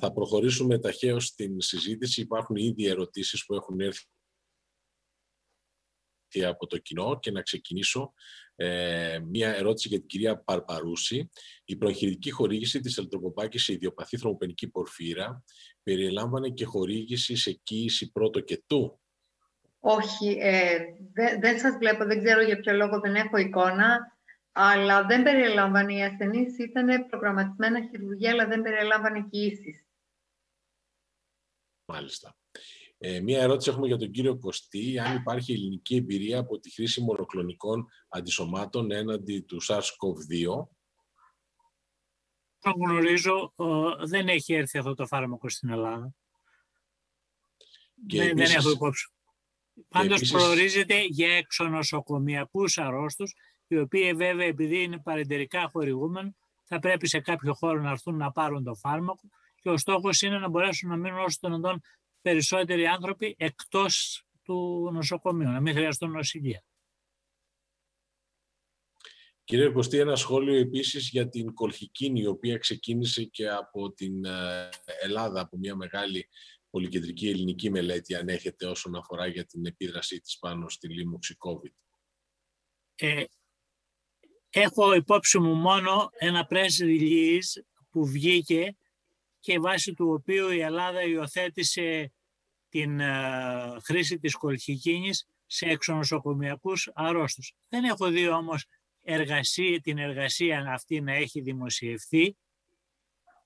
Θα προχωρήσουμε ταχαίως στην συζήτηση. Υπάρχουν ήδη ερωτήσεις που έχουν έρθει από το κοινό και να ξεκινήσω ε, μία ερώτηση για την κυρία Παρπαρούση. Η προχειρητική χορήγηση της ελτροποπάκης σε ιδιοπαθή θρομοπενική πορφύρα περιελάμβανε και χορήγηση σε κοίηση πρώτο και του; Όχι, ε, δεν, δεν σας βλέπω, δεν ξέρω για ποιο λόγο δεν έχω εικόνα, αλλά δεν περιλάμβανε, οι ασθενείς ήταν προγραμματισμένα χειρουργία, αλλά δεν περιλάμβανε κοίησεις. Μάλιστα. Ε, μία ερώτηση έχουμε για τον κύριο Κωστή, αν υπάρχει ελληνική εμπειρία από τη χρήση μονοκλονικών αντισωμάτων έναντι του SARS-CoV-2. Το γνωρίζω, δεν έχει έρθει αυτό το φάρμακο στην Ελλάδα. δεν, δεν έχω υπόψη. Πάντως επίσης... προορίζεται για εξωνοσοκομιακούς αρρώστους, οι οποίοι βέβαια επειδή είναι παρεντερικά χορηγούμενοι, θα πρέπει σε κάποιο χώρο να έρθουν να πάρουν το φάρμακο και ο στόχος είναι να μπορέσουν να μείνουν όσο τον εντόν περισσότεροι άνθρωποι εκτός του νοσοκομείου, να μην χρειαστούν νοσηλεία. Κύριε Κωστή, ένα σχόλιο επίσης για την κολχικίνη, η οποία ξεκίνησε και από την ε, Ελλάδα, από μια μεγάλη πολυκεντρική ελληνική μελέτη, αν έχετε όσον αφορά για την επίδρασή της πάνω στη λίμωξη COVID. Ε, έχω υπόψη μου μόνο ένα press release που βγήκε και βάσει του οποίου η Ελλάδα υιοθέτησε την ε, χρήση της κολχικίνης σε εξονοσοκομιακούς αρρώστους. Δεν έχω δει όμως εργασία, την εργασία αυτή να έχει δημοσιευθεί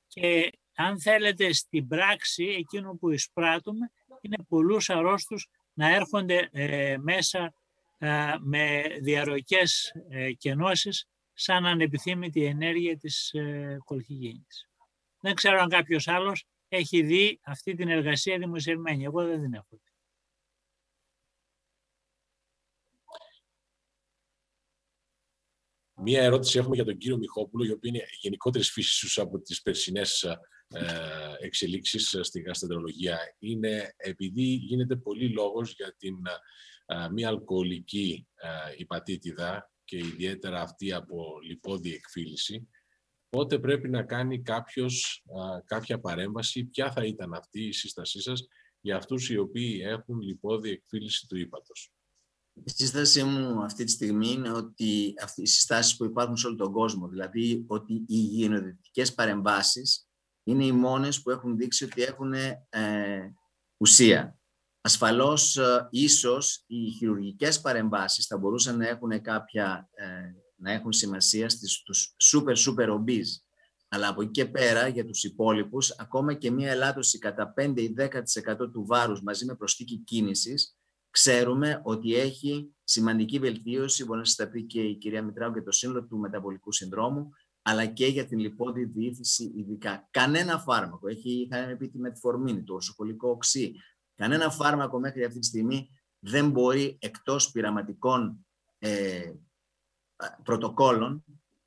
και αν θέλετε στην πράξη εκείνο που εισπράττουμε είναι πολλούς αρρώστους να έρχονται ε, μέσα ε, με διαρροικές ε, κενώσεις σαν ανεπιθύμητη ενέργεια της ε, Δεν ξέρω αν κάποιος άλλος έχει δει αυτή την εργασία δημοσιευμένη. Εγώ δεν την έχω δει. Μία ερώτηση έχουμε για τον κύριο Μιχόπουλο, η οποία είναι γενικότερης φύσης από τις περσινές ε, εξελίξεις στη γαστρολογία. Είναι επειδή γίνεται πολύ λόγος για την ε, μη αλκοολική ε, υπατήτηδα και ιδιαίτερα αυτή από λιπόδη εκφύληση, πότε πρέπει να κάνει κάποιος κάποια παρέμβαση, ποια θα ήταν αυτή η σύστασή σας για αυτούς οι οποίοι έχουν λιπόδη εκφύληση του ύπατος; Η σύστασή μου αυτή τη στιγμή είναι ότι αυτοί οι συστάσεις που υπάρχουν σε όλο τον κόσμο, δηλαδή ότι οι υγιεινοδυτικές παρεμβάσεις είναι οι μόνες που έχουν δείξει ότι έχουν ε, ουσία. Ασφαλώς, ε, ίσως, οι χειρουργικές παρεμβάσεις θα μπορούσαν να έχουν κάποια, ε, να έχουν σημασία στους super super obese. Αλλά από εκεί και πέρα, για τους υπόλοιπους, ακόμα και μια ελάττωση κατά 5 ή 10% του βάρους μαζί με προσθήκη κίνησης, ξέρουμε ότι έχει σημαντική βελτίωση, μπορεί να σας τα πει και η κυρία Μητράου και το σύνολο του μεταβολικού συνδρόμου, αλλά και για την λιπόδη διήθηση ειδικά. Κανένα φάρμακο, έχει, είχαμε πει τη μετφορμίνη, το ορσοκολικό οξύ, κανένα φάρμακο μέχρι αυτή τη στιγμή δεν μπορεί εκτός πειραματικών ε, πρωτοκόλων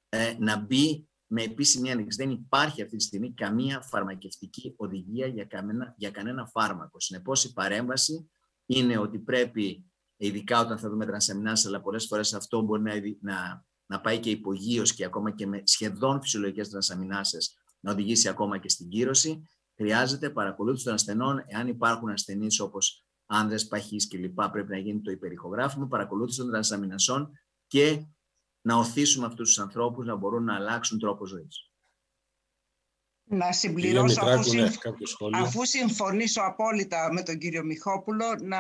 ε, να μπει με επίσημη ένδειξη. Δεν υπάρχει αυτή τη στιγμή καμία φαρμακευτική οδηγία για κανένα, για κανένα φάρμακο. Συνεπώς η παρέμβαση είναι ότι πρέπει, ειδικά όταν θα δούμε τρανσαμινάσεις, αλλά πολλές φορές αυτό μπορεί να, να, να πάει και υπογείως και ακόμα και με σχεδόν φυσιολογικές τρανσαμινάσεις να οδηγήσει ακόμα και στην κύρωση. Χρειάζεται παρακολούθηση των ασθενών, εάν υπάρχουν ασθενείς όπως άνδρες, παχείς κλπ. Πρέπει να γίνει το υπερηχογράφημα, παρακολούθηση των τρανσαμινασών και να οθήσουμε αυτούς τους ανθρώπους να μπορούν να αλλάξουν τρόπο ζωής. Να συμπληρώσω, αφού, ναι, αφού συμφωνήσω απόλυτα με τον κύριο Μιχόπουλο, να,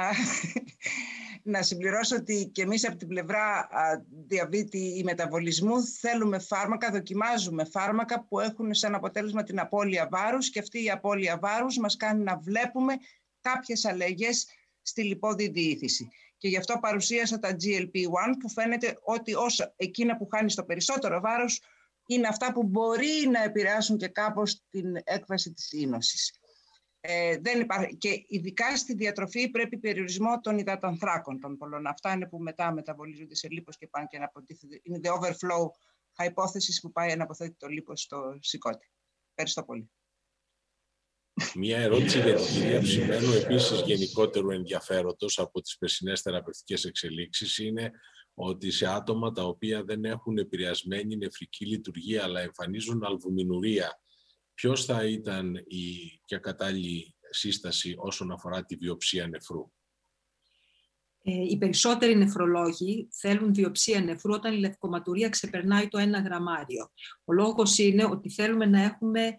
να συμπληρώσω ότι και εμείς από την πλευρά διαβήτη ή μεταβολισμού θέλουμε φάρμακα, δοκιμάζουμε φάρμακα που έχουν σαν αποτέλεσμα την απώλεια βάρους και αυτή η απώλεια βάρους μας κάνει να βλέπουμε κάποιες αλλαγές στη λιπόδη διήθηση. Και γι' αυτό παρουσίασα τα GLP-1 που φαίνεται ότι όσο εκείνα που χάνεις το περισσότερο βάρος είναι αυτά που μπορεί να επηρεάσουν και κάπως την έκβαση της ίνωσης. Ε, δεν υπάρχει, και ειδικά στη διατροφή πρέπει περιορισμό των υδατανθράκων των πολλών. Αυτά είναι που μετά μεταβολίζονται σε λίπος και πάνε και να αποτίθεται. Είναι the overflow hypothesis που πάει να αποθέτει το λίπος στο σηκώτη. Ευχαριστώ πολύ. Μία ερώτηση για την κυρία Ψημένου, επίσης γενικότερου ενδιαφέροντος από τις περσινές θεραπευτικές εξελίξεις, είναι ότι σε άτομα τα οποία δεν έχουν επηρεασμένη νεφρική λειτουργία αλλά εμφανίζουν αλβουμινουρία ποιος θα ήταν η και κατάλληλη σύσταση όσον αφορά τη βιοψία νεφρού; Ε, οι περισσότεροι νεφρολόγοι θέλουν βιοψία νεφρού όταν η λευκοματουρία ξεπερνάει το ένα γραμμάριο. Ο λόγος είναι ότι θέλουμε να έχουμε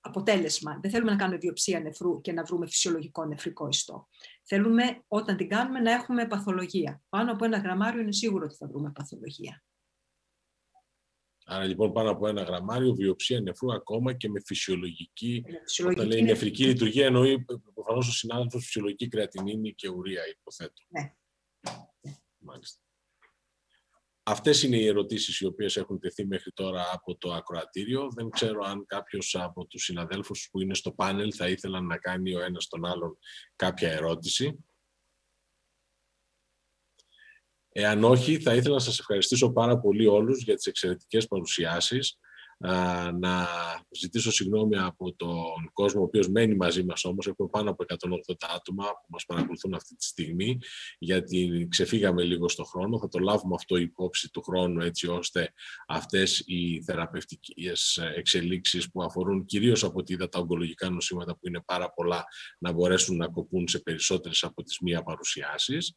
αποτέλεσμα. Δεν θέλουμε να κάνουμε βιοψία νεφρού και να βρούμε φυσιολογικό νεφρικό ιστό. Θέλουμε όταν την κάνουμε να έχουμε παθολογία. Πάνω από ένα γραμμάριο είναι σίγουρο ότι θα βρούμε παθολογία. Άρα λοιπόν πάνω από ένα γραμμάριο βιοψία νεφρού ακόμα και με φυσιολογική, φυσιολογική όταν λέει νεφρική λειτουργία εννοεί προφανώς ο συνάδελφος φυσιολογική κρεατινίνη και ουρία υποθέτω. Ναι. Μάλιστα. Αυτές είναι οι ερωτήσεις οι οποίες έχουν τεθεί μέχρι τώρα από το ακροατήριο. Δεν ξέρω αν κάποιος από τους συναδέλφους που είναι στο πάνελ θα ήθελαν να κάνει ο ένας τον άλλον κάποια ερώτηση. Εάν όχι, θα ήθελα να σας ευχαριστήσω πάρα πολύ όλους για τις εξαιρετικές παρουσιάσεις να ζητήσω συγγνώμη από τον κόσμο ο οποίος μένει μαζί μας όμως. Έχουμε πάνω από 180 άτομα που μας παρακολουθούν αυτή τη στιγμή γιατί ξεφύγαμε λίγο στο χρόνο. Θα το λάβουμε αυτό υπόψη του χρόνου έτσι ώστε αυτές οι θεραπευτικές εξελίξεις που αφορούν κυρίως από τη τα ογκολογικά νοσήματα που είναι πάρα πολλά να μπορέσουν να κοπούν σε περισσότερες από τις μία παρουσιάσεις.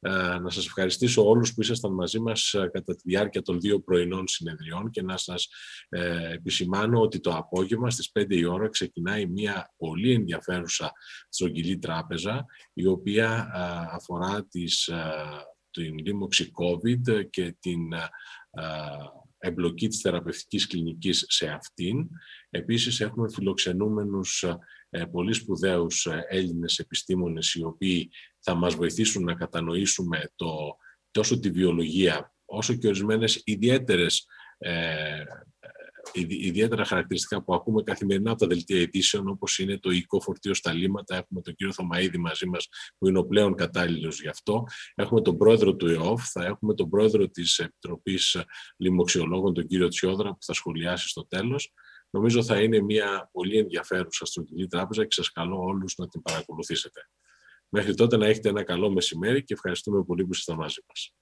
Ε, να σας ευχαριστήσω όλους που ήσασταν μαζί μας ε, κατά τη διάρκεια των δύο πρωινών συνεδριών και να σας ε, επισημάνω ότι το απόγευμα στις 5 η ώρα ξεκινάει μια πολύ ενδιαφέρουσα στρογγυλή τράπεζα η οποία αφορά τις, την λίμωξη COVID και την εμπλοκή της θεραπευτικής κλινικής σε αυτήν. Επίσης έχουμε φιλοξενούμενους ε, πολύ σπουδαίους ε, Έλληνες επιστήμονες οι οποίοι θα μας βοηθήσουν να κατανοήσουμε το, τόσο τη βιολογία όσο και ορισμένες ιδιαίτερες ε, ιδιαίτερα χαρακτηριστικά που ακούμε καθημερινά από τα δελτία ειδήσεων, όπως είναι το οικό φορτίο στα λίμματα. Έχουμε τον κύριο Θωμαίδη μαζί μας, που είναι ο πλέον κατάλληλος γι' αυτό. Έχουμε τον πρόεδρο του ΕΟΦ, θα έχουμε τον πρόεδρο της Επιτροπής Λιμοξιολόγων, τον κύριο Τσιόδρα, που θα σχολιάσει στο τέλος. Νομίζω θα είναι μια πολύ ενδιαφέρουσα στρογγυλή τράπεζα και σας καλώ όλους να την παρακολουθήσετε. Μέχρι τότε να έχετε ένα καλό μεσημέρι και ευχαριστούμε πολύ που είστε μαζί μας.